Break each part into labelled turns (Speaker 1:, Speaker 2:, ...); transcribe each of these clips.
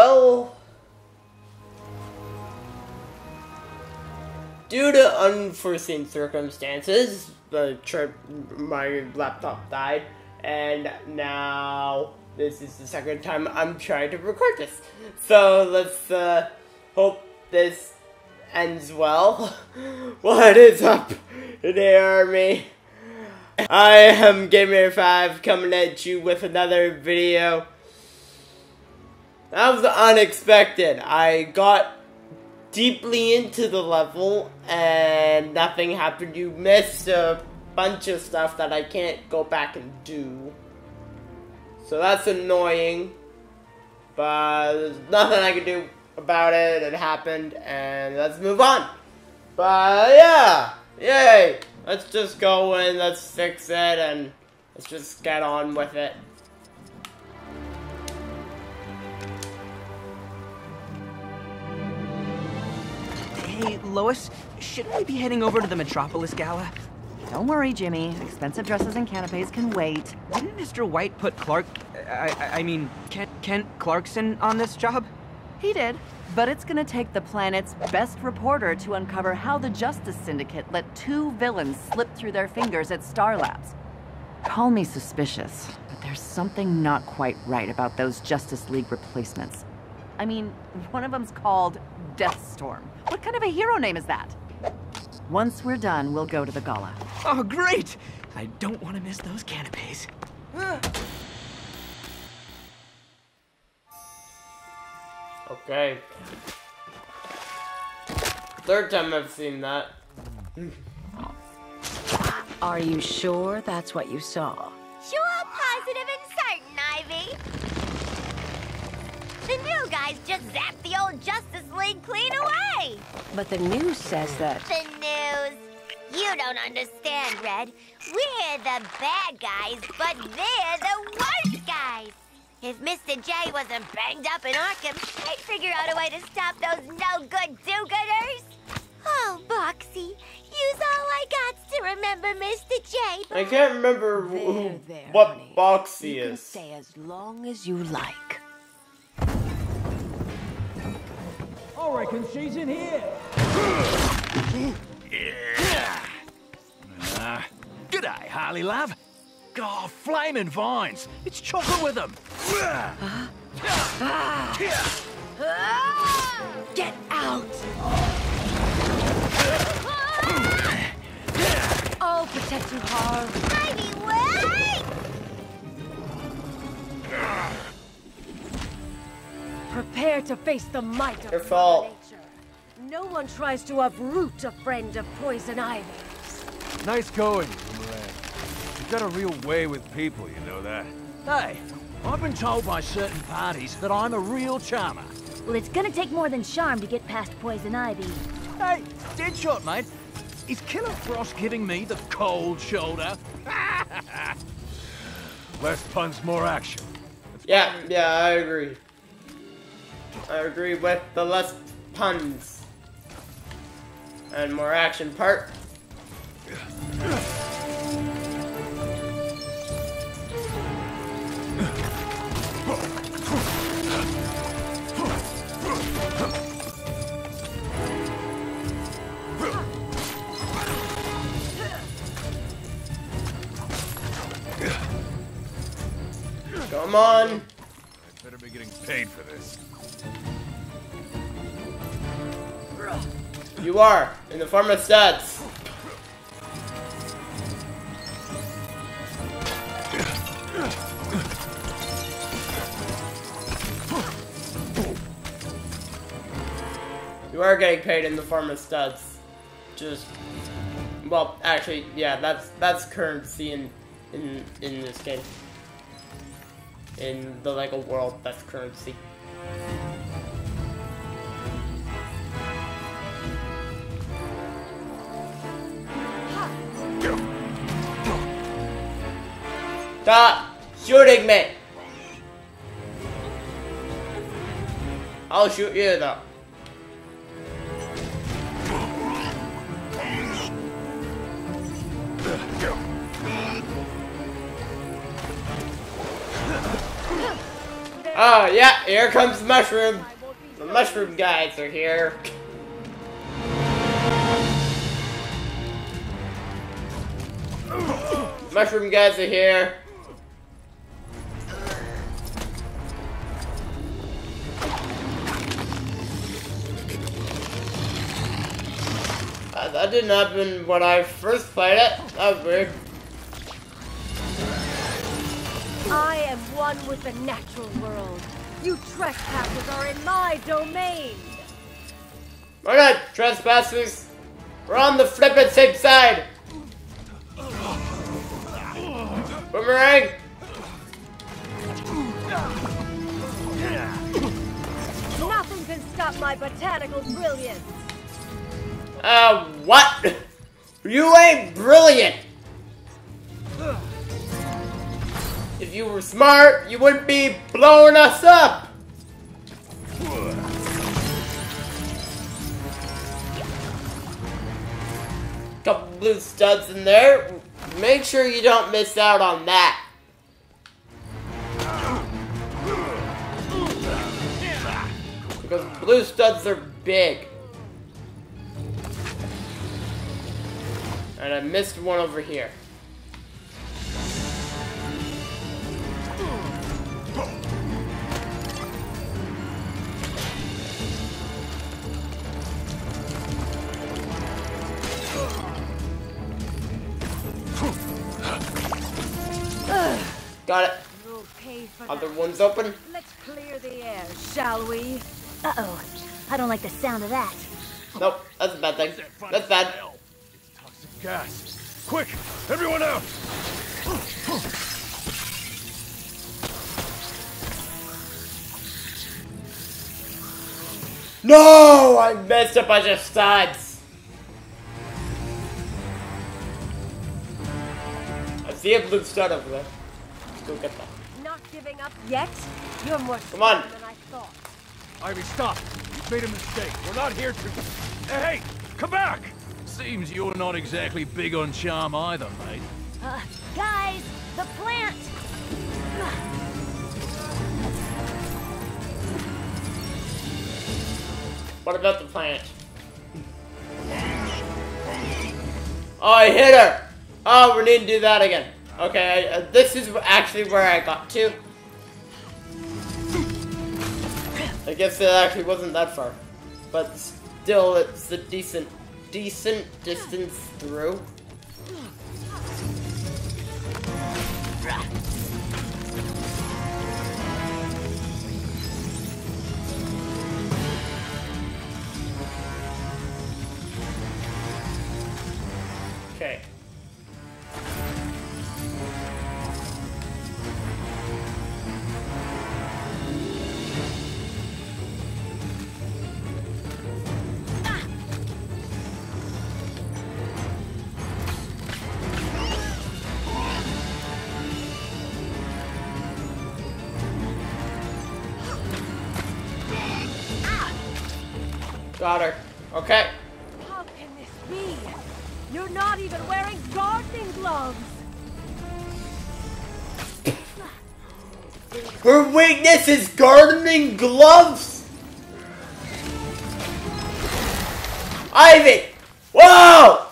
Speaker 1: well, due to unforeseen circumstances, the trip, my laptop died, and now this is the second time I'm trying to record this. So let's uh, hope this ends well. what is up, the army? I am Gamer5 coming at you with another video. That was unexpected. I got deeply into the level and nothing happened. You missed a bunch of stuff that I can't go back and do. So that's annoying. But there's nothing I can do about it. It happened and let's move on. But yeah, yay. Let's just go and let's fix it and let's just get on with it.
Speaker 2: Hey, Lois, shouldn't we be heading over to the Metropolis Gala?
Speaker 3: Don't worry, Jimmy. Expensive dresses and canapes can wait.
Speaker 2: Didn't Mr. White put Clark... I, I, I mean, Kent, Kent Clarkson on this job?
Speaker 3: He did. But it's gonna take the planet's best reporter to uncover how the Justice Syndicate let two villains slip through their fingers at Star Labs. Call me suspicious, but there's something not quite right about those Justice League replacements. I mean, one of them's called Deathstorm. What kind of a hero name is that? Once we're done, we'll go to the gala.
Speaker 2: Oh, great! I don't want to miss those canapes.
Speaker 1: Okay. Third time I've seen that.
Speaker 4: Are you sure that's what you saw?
Speaker 5: Sure, positive, and certain, Ivy. The new guys just zapped the old Justice League clean away.
Speaker 4: But the news says that.
Speaker 5: The news. You don't understand, Red. We're the bad guys, but they're the worst guys. If Mr. J wasn't banged up in Arkham, I'd figure out a way to stop those no-good do-gooders. Oh, Boxy, use all I got to remember Mr. J.
Speaker 1: I can't remember who,
Speaker 4: There, there,
Speaker 1: what
Speaker 4: honey.
Speaker 1: Boxy
Speaker 4: You can
Speaker 1: is.
Speaker 4: stay as long as you like.
Speaker 6: I reckon she's in here.
Speaker 7: Uh, G'day, Harley love. God, flaming vines. It's chocolate with them.
Speaker 4: Get out! I'll protect you, Harv.
Speaker 5: Ivy, wait!
Speaker 8: Prepare to face the might of
Speaker 1: Your fault.
Speaker 8: nature. No one tries to uproot a friend of poison ivy.
Speaker 9: Nice going, Boomerang. You've got a real way with people, you know that.
Speaker 7: Hey, I've been told by certain parties that I'm a real charmer.
Speaker 10: Well, it's gonna take more than charm to get past Poison Ivy.
Speaker 7: Hey, Deadshot, mate. Is Killer Frost giving me the cold shoulder?
Speaker 9: Less puns, more action.
Speaker 1: Yeah, yeah, I agree. I agree with the less puns and more action part. Come on.
Speaker 9: I better be getting paid for this.
Speaker 1: You are, in the form of stats. You are getting paid in the form of studs. Just, well, actually, yeah, that's that's currency in in in this game. In the Lego world, that's currency. Stop shooting me! I'll shoot you though. Oh, yeah, here comes the mushroom. The mushroom guys are here. Mushroom guys are here. Uh, that didn't happen when I first played it. That was weird.
Speaker 8: I am one with the natural world. You trespassers are in my domain.
Speaker 1: We're not trespassers. We're on the flippin' same side. Boomerang.
Speaker 8: Nothing can stop my botanical brilliance.
Speaker 1: Uh, what? You ain't brilliant. If you were smart, you wouldn't be blowing us up. Couple blue studs in there. Make sure you don't miss out on that. Because blue studs are big. And I missed one over here. Got it.
Speaker 8: You'll pay for
Speaker 1: Other
Speaker 8: that.
Speaker 1: one's open.
Speaker 8: Let's clear the air, shall we?
Speaker 10: Uh-oh. I don't like the sound of that.
Speaker 1: Nope, that's a bad thing. That's bad.
Speaker 9: Toxic gas. Quick, everyone out!
Speaker 1: No! I missed a bunch of studs. I see a blue stud over there. Let's go get that.
Speaker 8: Not giving up yet? You're more
Speaker 1: Come on.
Speaker 8: than I thought.
Speaker 9: Ivy, stop! You've made a mistake. We're not here to... Hey, hey, come back!
Speaker 7: Seems you're not exactly big on charm either, mate.
Speaker 10: Uh, guys, the plant!
Speaker 1: What about the plant? Oh, I hit her! Oh, we need to do that again. Okay, uh, this is actually where I got to. I guess it actually wasn't that far. But still, it's a decent, decent distance through. Got her. Okay.
Speaker 8: How can this be? You're not even wearing gardening gloves.
Speaker 1: Her weakness is gardening gloves. Ivy! Whoa!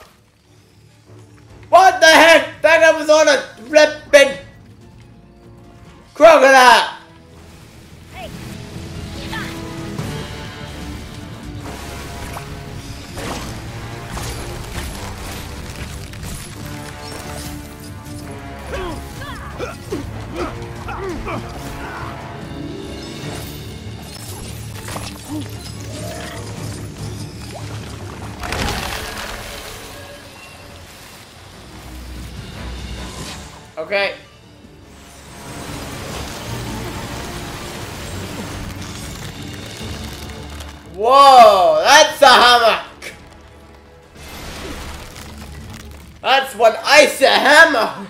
Speaker 1: That's what ice a hammer.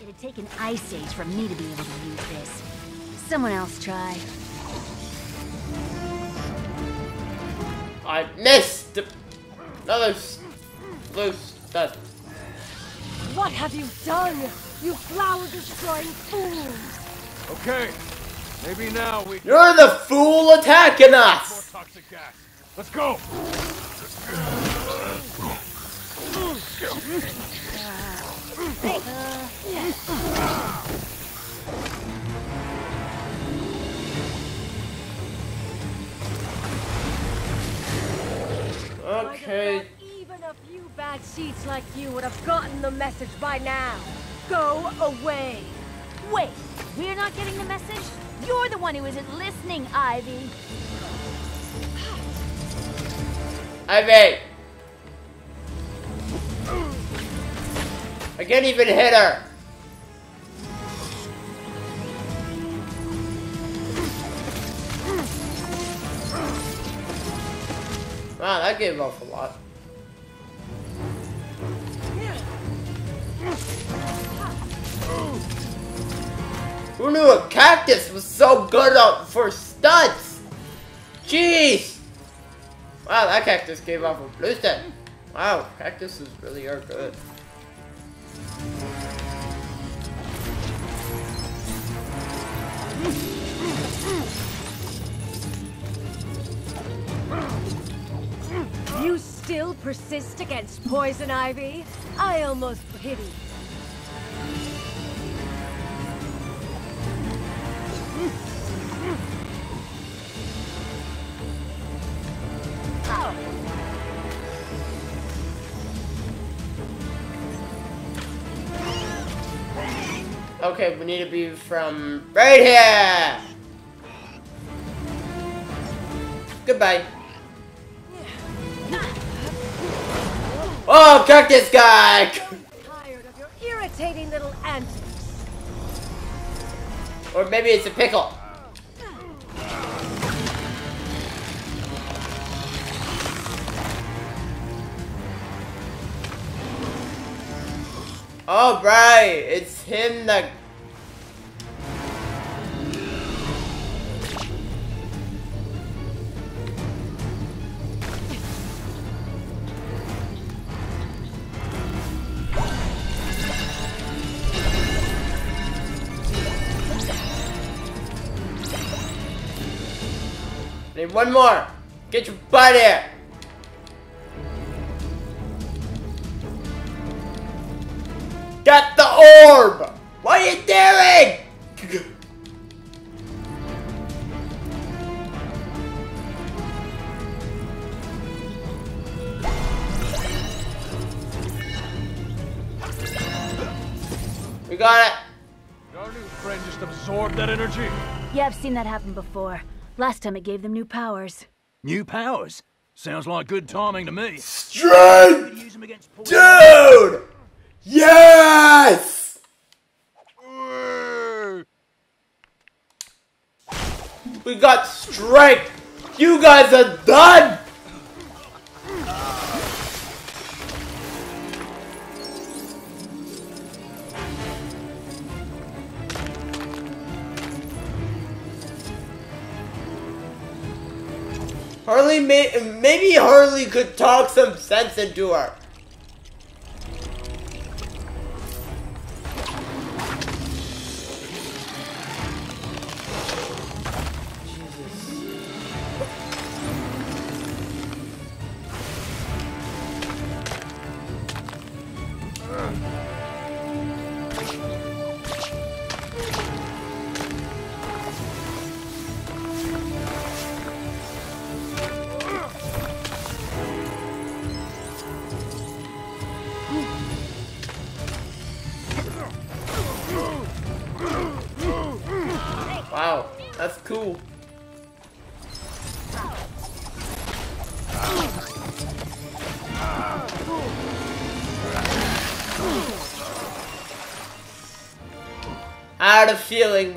Speaker 10: It'd take an ice age for me to be able to use this. Someone else try.
Speaker 1: I missed another s- blue stud.
Speaker 8: What have you done? You flower-destroying fool!
Speaker 9: Okay, Maybe now we
Speaker 1: You're the fool attacking us!
Speaker 9: toxic gas. Let's go.
Speaker 1: Okay.
Speaker 8: Even a few bad seeds like you would have gotten the message by now. Go away.
Speaker 10: Wait, we're not getting the message? You're the one who isn't listening, Ivy.
Speaker 1: Ivy! I can't even hit her! Wow, that gave off a lot. Who knew a cactus was so good for stunts? Jeez! Wow, that cactus gave off a blue stun. Wow, cactuses really are good.
Speaker 8: You still persist against poison ivy? I almost pity.
Speaker 1: Okay, we need to be from right here! Goodbye. Oh, cactus guy!
Speaker 8: Tired of your irritating little antics.
Speaker 1: Or maybe it's a pickle. Oh, right. It's him that. Need one more. Get your butt here. Orb! What are you doing? We got it.
Speaker 9: Our new friend just absorbed that energy.
Speaker 10: Yeah, I've seen that happen before. Last time it gave them new powers.
Speaker 7: New powers? Sounds like good timing to me.
Speaker 1: Strength!
Speaker 7: Use 'em against.
Speaker 1: Dude! Yes! We got strength! You guys are done! Harley may maybe Harley could talk some sense into her.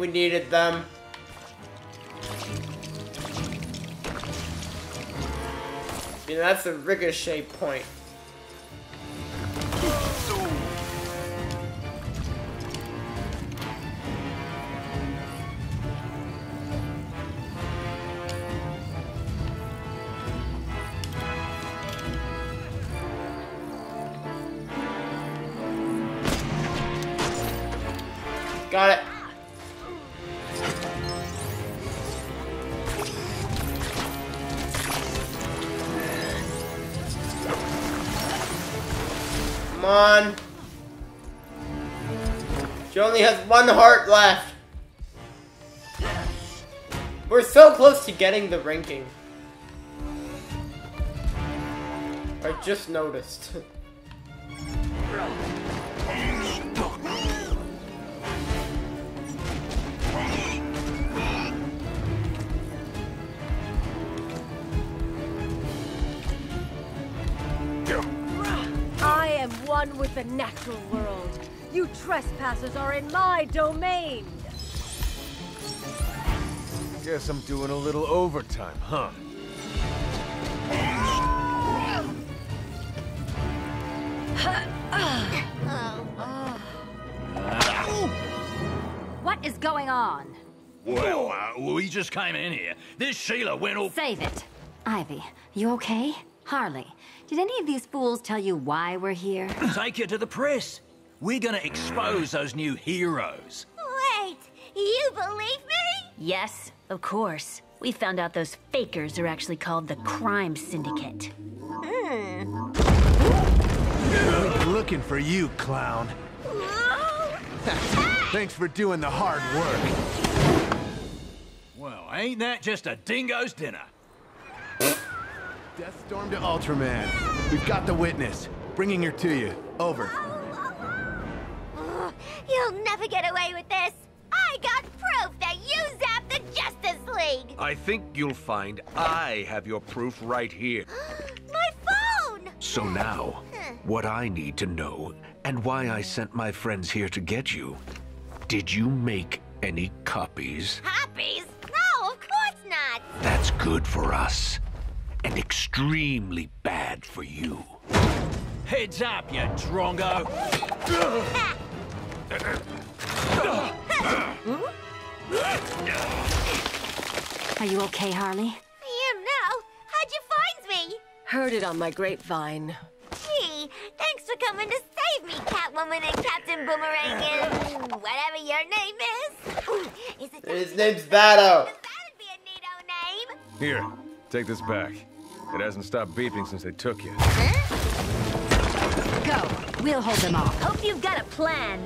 Speaker 1: We needed them. That's a ricochet point. One heart left. We're so close to getting the ranking. I just noticed.
Speaker 8: I am one with the natural world. You trespassers are in my domain.
Speaker 9: Guess I'm doing a little overtime, huh?
Speaker 10: What is going on?
Speaker 7: Well, uh, we just came in here. This Sheila went all...
Speaker 10: Save it. Ivy, you okay? Harley, did any of these fools tell you why we're here?
Speaker 7: Take you to the press. We're gonna expose those new heroes.
Speaker 5: Wait, you believe me?
Speaker 10: Yes, of course. We found out those fakers are actually called the Crime Syndicate.
Speaker 5: Hmm.
Speaker 9: Looking for you, clown. Thanks for doing the hard work.
Speaker 7: Well, ain't that just a dingo's dinner?
Speaker 9: Deathstorm to Ultraman. We've got the witness. Bringing her to you. Over.
Speaker 5: Ugh, You'll never get away with this. I got proof that you zapped the Justice League.
Speaker 11: I think you'll find I have your proof right here.
Speaker 5: My phone!
Speaker 11: So now, what I need to know, and why I sent my friends here to get you. Did you make any copies?
Speaker 5: Copies? No, of course not.
Speaker 11: That's good for us. And extremely bad for you.
Speaker 7: Heads up, you drongo. Hmm?
Speaker 10: Are you okay, Harley?
Speaker 5: I am now. How'd you find me?
Speaker 8: Heard it on my grapevine.
Speaker 5: Gee, thanks for coming to save me, Catwoman and Captain Boomerang and whatever your name is. Is it
Speaker 1: His name's Vado.
Speaker 5: That'd be a neato name.
Speaker 9: Here, take this back. It hasn't stopped beeping since they took you.
Speaker 10: Go. We'll hold them off.
Speaker 4: Hope you've got a plan.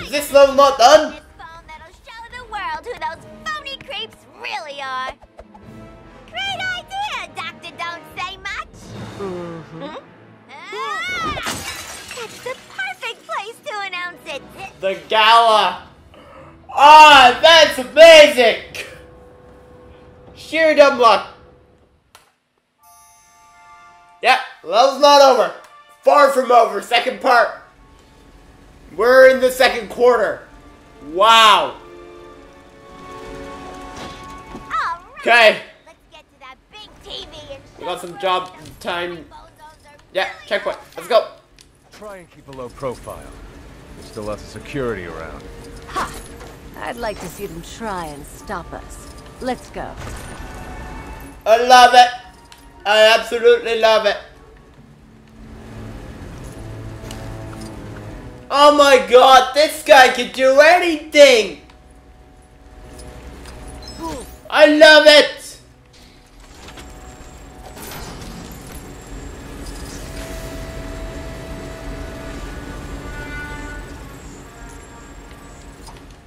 Speaker 1: Is this level not done?
Speaker 5: Phone that'll show the world who those phony creeps really are. Great idea, Doctor Don't Say Much. Mm -hmm. Ah, that's the perfect place to announce it.
Speaker 1: The gala. Ah, that's amazing. Sheer dumb luck. Yep, level's not over. Far from over. Second part. We're in the second quarter. Wow. Okay.
Speaker 5: let's get to that big TV and
Speaker 1: We got some job time.
Speaker 5: who bozos are
Speaker 1: Yeah, checkpoint. Let's go.
Speaker 9: Try and keep a low profile. There's still lots of security around. Ha!
Speaker 8: I'd like to see them try and stop us. Let's go.
Speaker 1: I love it. I absolutely love it. Oh my god, this guy can do anything. I love it.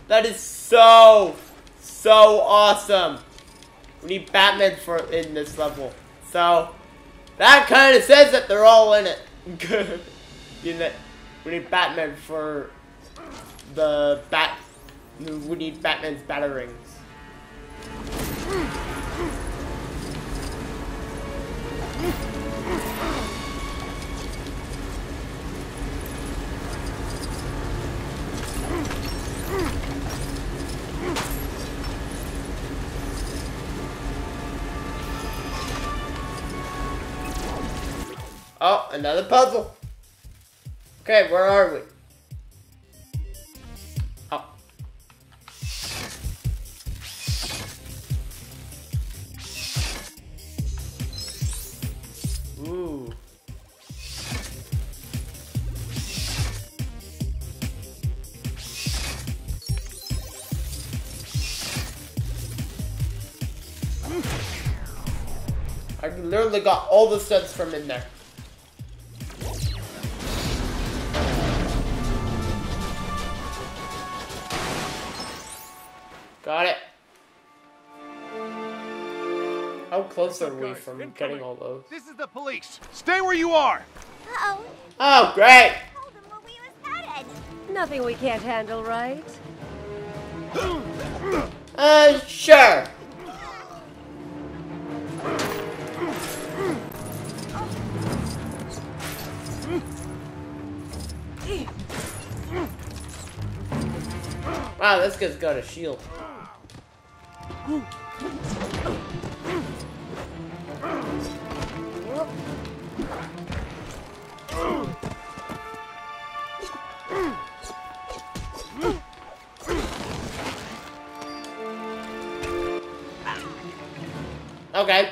Speaker 1: That is so, so awesome. We need Batman for in this level. So that kind of says that they're all in it. you know, we need Batman for the bat. We need Batman's batarangs. Oh, another puzzle. Okay, where are we? Oh. Ooh. I literally got all the steps from in there. How close are we from
Speaker 9: Incoming.
Speaker 1: getting all those?
Speaker 9: This is the police. Stay where you are.
Speaker 5: Uh-oh.
Speaker 1: Oh, great!
Speaker 5: Told him where we was headed.
Speaker 8: Nothing we can't handle, right?
Speaker 1: Uh, sure. Wow, this guy's got a shield. Okay.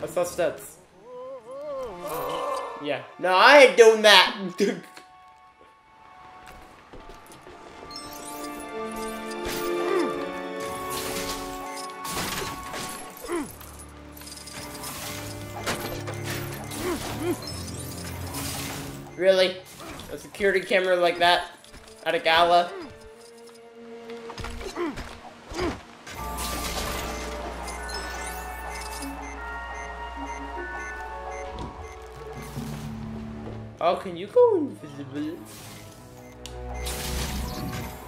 Speaker 1: What's those stats? Yeah. No, I ain't doing that. really? A security camera like that? At a gala? Oh, can you go invisible?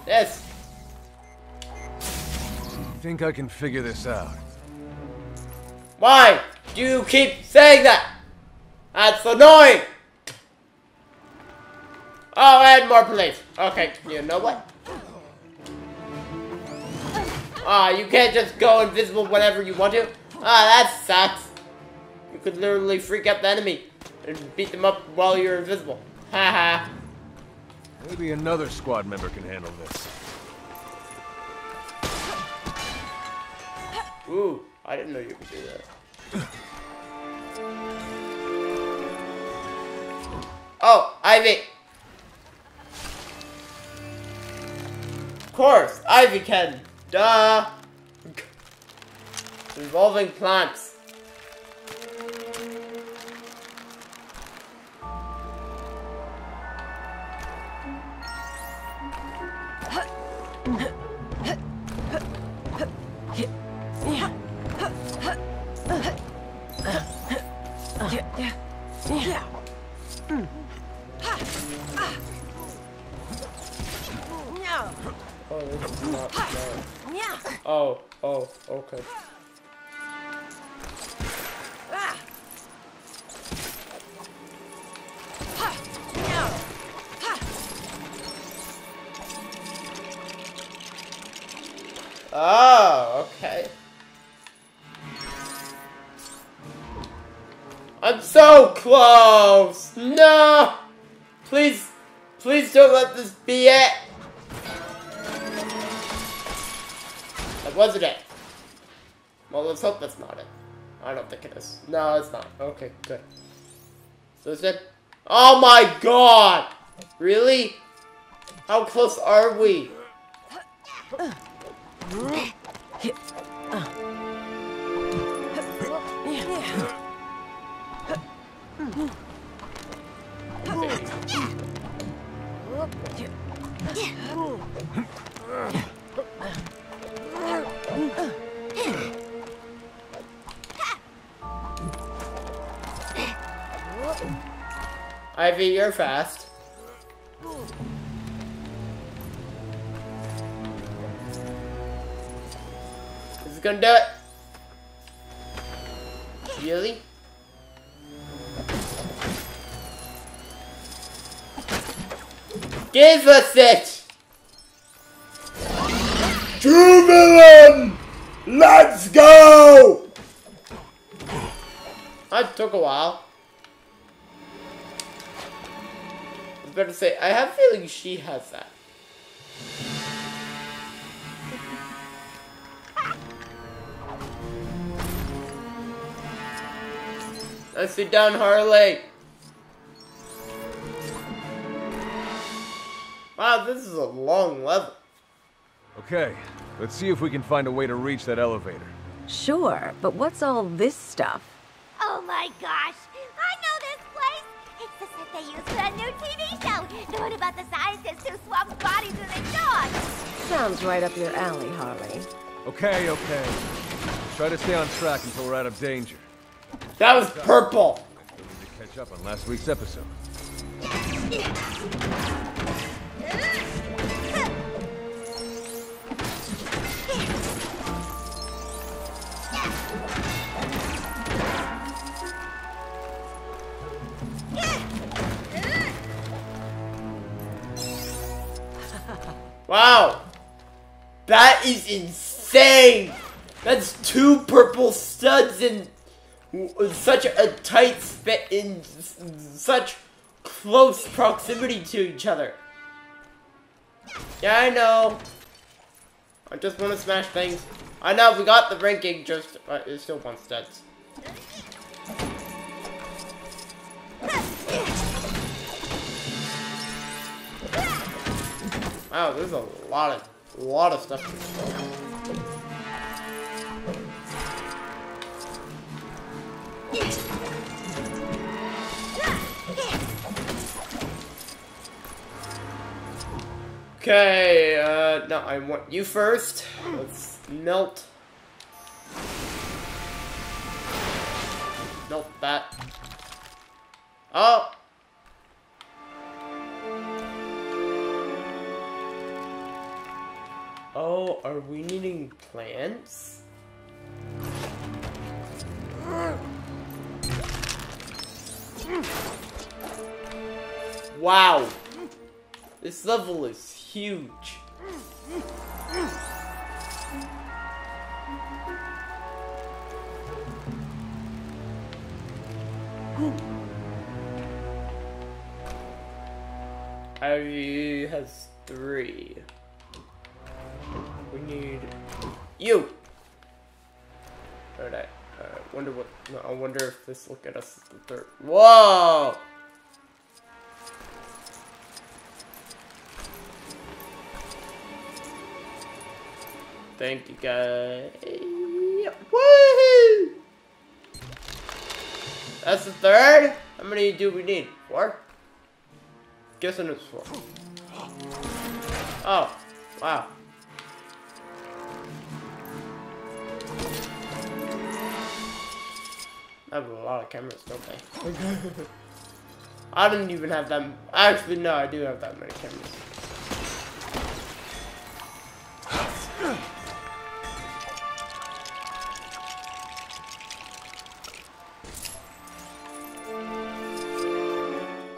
Speaker 1: Yes.
Speaker 9: Think I can figure this out?
Speaker 1: Why do you keep saying that? That's annoying. Oh, and more police. Okay, you know what? Ah, you can't just go invisible whenever you want to. Ah, that sucks. You could literally freak out the enemy and beat them up while you're invisible. Haha.
Speaker 9: Maybe another squad member can handle this.
Speaker 1: Ooh, I didn't know you could do that. Oh, Ivy. Of course, Ivy can. Duh. Involving plants. Okay. Oh, okay. I'm so close! No! Please, please don't let this be it! That wasn't it. Well, let's hope that's not it. I don't think it is. No, it's not. Okay, good. So is it? Oh my god! Really? How close are we? Ivy, you're fast. This Is gonna do it? Really? Give us it! Jubilant! Let's go! That took a while. I was say, I have a feeling she has that. Let's sit down, Harley. Wow, this is a long level.
Speaker 9: Okay, let's see if we can find a way to reach that elevator.
Speaker 8: Sure, but what's all this stuff?
Speaker 5: Oh my gosh! They use for a new TV show! The one about the scientists who swap bodies with a dog!
Speaker 8: Sounds right up your alley, Harley.
Speaker 9: Okay, okay. Try to stay on track until we're out of danger.
Speaker 1: That was purple.
Speaker 9: Still need to catch up on last week's episode.
Speaker 1: Wow. That is insane. That's two purple studs in such a tight spit in such close proximity to each other. Yeah, I know. I just want to smash things. I know we got the ranking, just but it still wants studs. Wow, there's a lot of a lot of stuff. Okay, uh, no, I want you first. Let's melt. Melt that. Oh! Oh, are we needing plants? Wow! This level is huge. Ivy has three. We need you. Alright, I wonder what. No, I wonder if this will get us the third. Whoa! Thank you guys. Woohoo! That's the third? How many do we need? Four? Guessing it's four. Oh, wow. I have a lot of cameras, don't I? I didn't even have them. Actually, no, I do have that many cameras.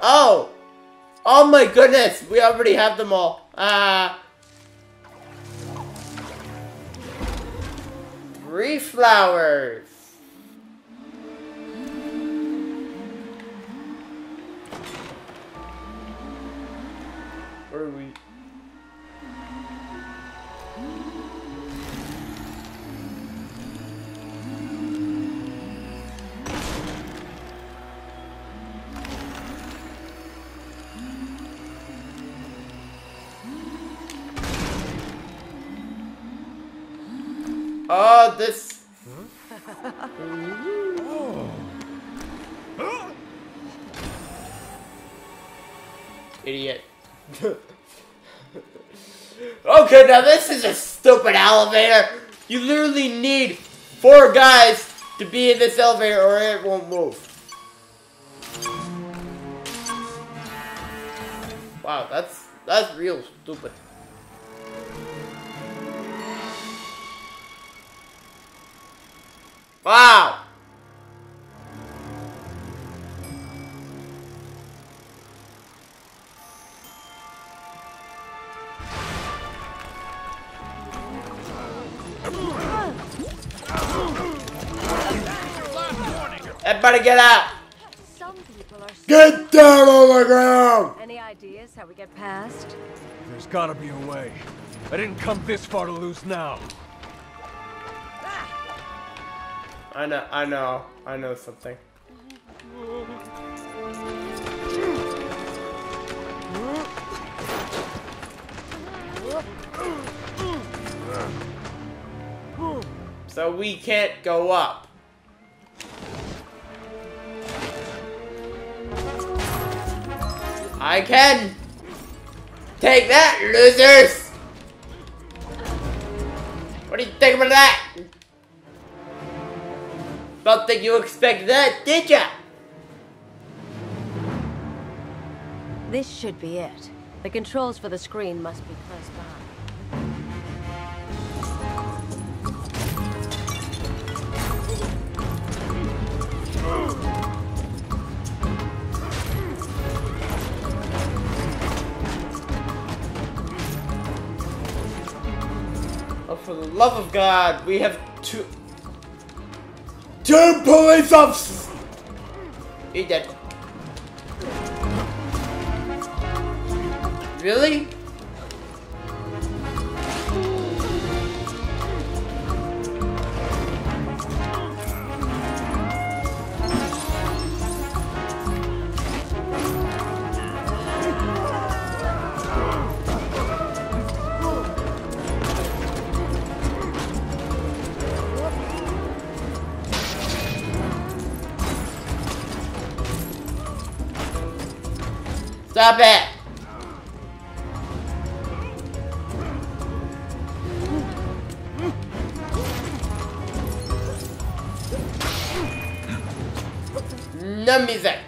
Speaker 1: Oh! Oh my goodness! We already have them all. Ah. Three flowers. Where are we? Now this is a stupid elevator. You literally need four guys to be in this elevator or it won't move. Wow, that's that's real stupid. Wow. Everybody get out!
Speaker 8: Some people are
Speaker 1: Get down on the ground!
Speaker 8: Any ideas how we get past?
Speaker 9: There's gotta be a way. I didn't come this far to lose now. Ah.
Speaker 1: I know, I know, I know something. So we can't go up. I can! Take that, losers! What do you think about that? Don't think you expect that, did ya?
Speaker 8: This should be it. The controls for the screen must be close by.
Speaker 1: For the love of God, we have two... Two police officers! He dead. Really? Stop it! No music.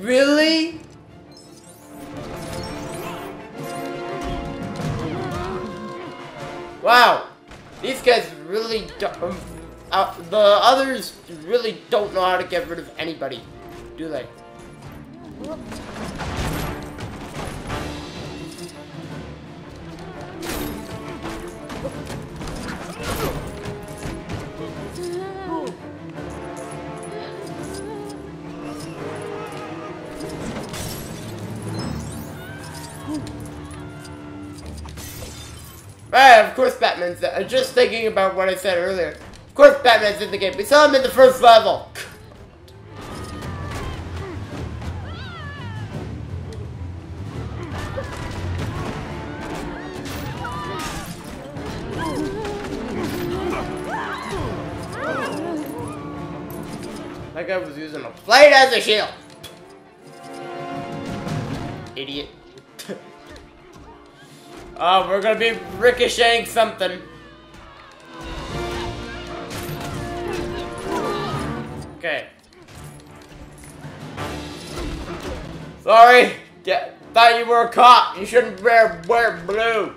Speaker 1: Really? Wow, these guys really don't. Uh, the others really don't know how to get rid of anybody, do they? Right, of course Batman's there. I'm just thinking about what I said earlier. Of course Batman's in the game. We saw him in the first level. That guy was using a plate as a shield. Idiot. Oh, we're gonna be ricocheting something. Okay. Sorry. Yeah, thought you were a cop. You shouldn't wear wear blue.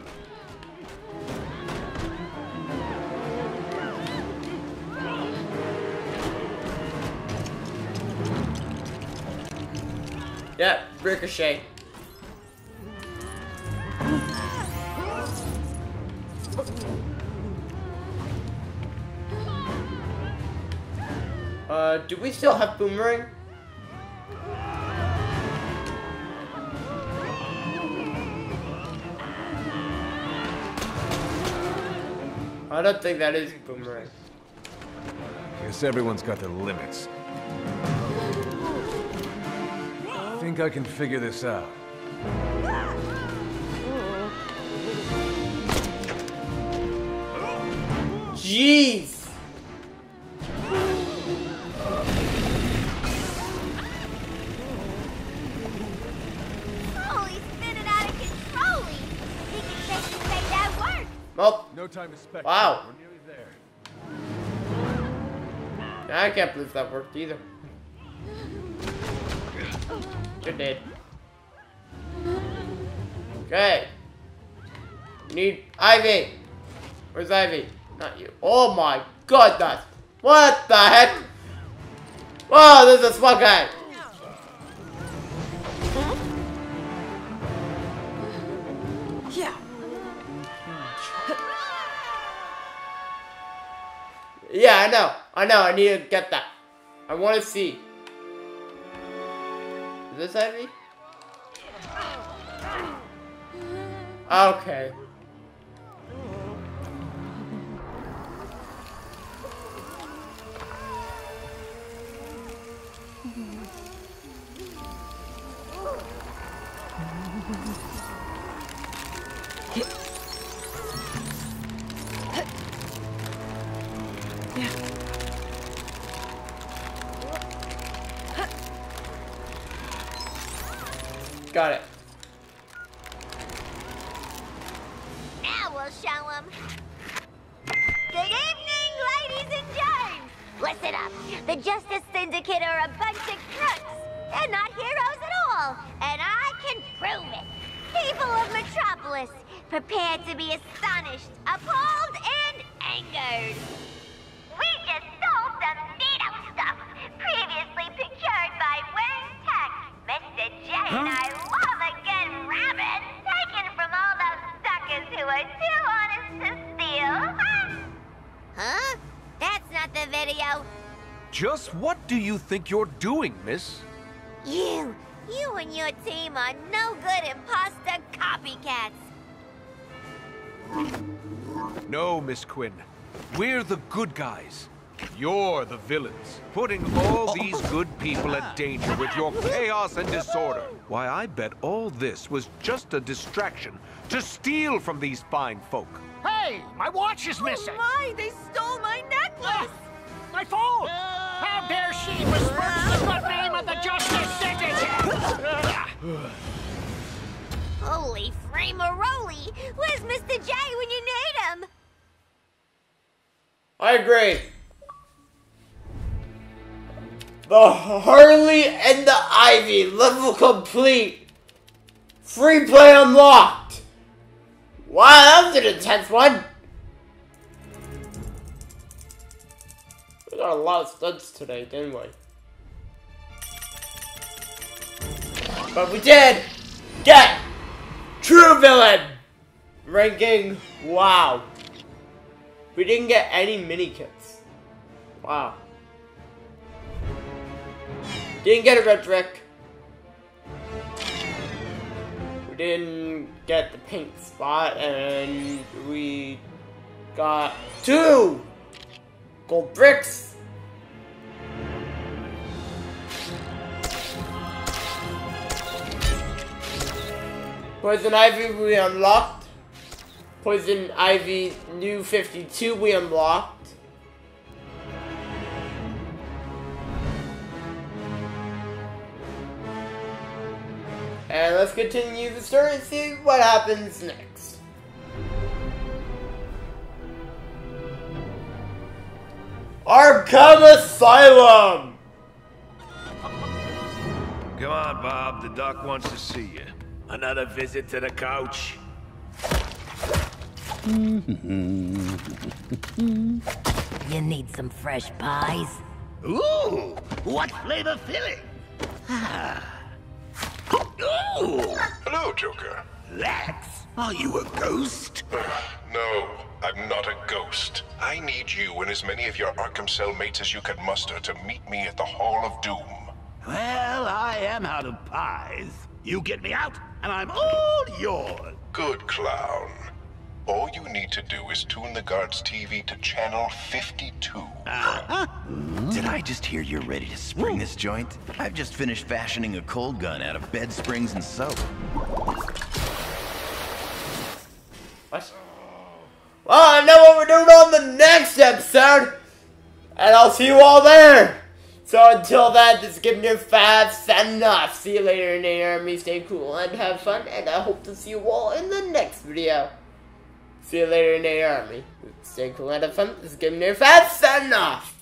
Speaker 1: Yep, ricochet. Uh, do we still have boomerang? I don't think that is boomerang.
Speaker 9: Guess everyone's got their limits. I think I can figure this out.
Speaker 1: Jeez! Well,
Speaker 9: No time to speculate.
Speaker 1: Wow.
Speaker 9: We're nearly there.
Speaker 1: I can't believe that worked either. It did. Okay. Need Ivy. Where's Ivy? Not you. Oh my goodness. What the heck? Whoa, there's a small guy.
Speaker 8: Yeah,
Speaker 1: I know. I know. I need to get that. I want to see. Is this Ivy? Okay. Got it.
Speaker 5: Now we'll show them. Good evening, ladies and gents. Listen up. The Justice Syndicate are a bunch of crooks. They're not heroes at all, and I can prove it. People of Metropolis, prepare to be astonished, appalled, and angered. We just stole some neato stuff, previously procured by Wayne Tech. Mr. J and I the video.
Speaker 11: Just what do you think you're doing, miss?
Speaker 5: You, you and your team are no good imposter copycats.
Speaker 11: No, Miss Quinn. We're the good guys. You're the villains, putting all these good people at danger with your chaos and disorder. Why, I bet all this was just a distraction to steal from these fine folk.
Speaker 7: Hey, my watch is oh missing.
Speaker 8: My, they stole my necklace!
Speaker 7: Ah, my phone! How dare she besmirch the good name of the Justice Syndicate!
Speaker 5: Holy framaroli! Where's Mr. J when you need him?
Speaker 1: I agree. The Harley and the Ivy level complete. Free play unlocked. Wow, that was an intense one. We got a lot of studs today, didn't we? But we did get True Villain ranking. Wow. We didn't get any mini kits. Wow. Didn't get a red brick. We didn't get the pink spot, and we got two gold bricks. Poison Ivy we unlocked. Poison Ivy New 52 we unlocked. And let's continue the story and see what happens next. Arkham Asylum!
Speaker 9: Come on, Bob. The doc wants to see you.
Speaker 12: Another visit to the couch.
Speaker 4: You need some fresh pies?
Speaker 12: Ooh, what flavor filling? Ah. Ooh,
Speaker 13: Hello, Joker.
Speaker 12: Lex, are you a ghost?
Speaker 13: No, I'm not a ghost. I need you and as many of your Arkham cellmates as you can muster to meet me at the Hall of Doom.
Speaker 12: Well, I am out of pies. You get me out, and I'm all yours.
Speaker 13: Good clown. All you need to do is tune the guard's TV to channel 52.
Speaker 12: Uh-huh.
Speaker 14: Did I just hear you're ready to spring this joint? I've just finished fashioning a cold gun out of bed springs and soap.
Speaker 1: What? Well, I know what we're doing on the next episode. And I'll see you all there. So until then, just give me your five send off. See you later in the army. Stay cool and have fun. And I hope to see you all in the next video. See you later in the army. Stay cool and have fun. Just give me your five send off.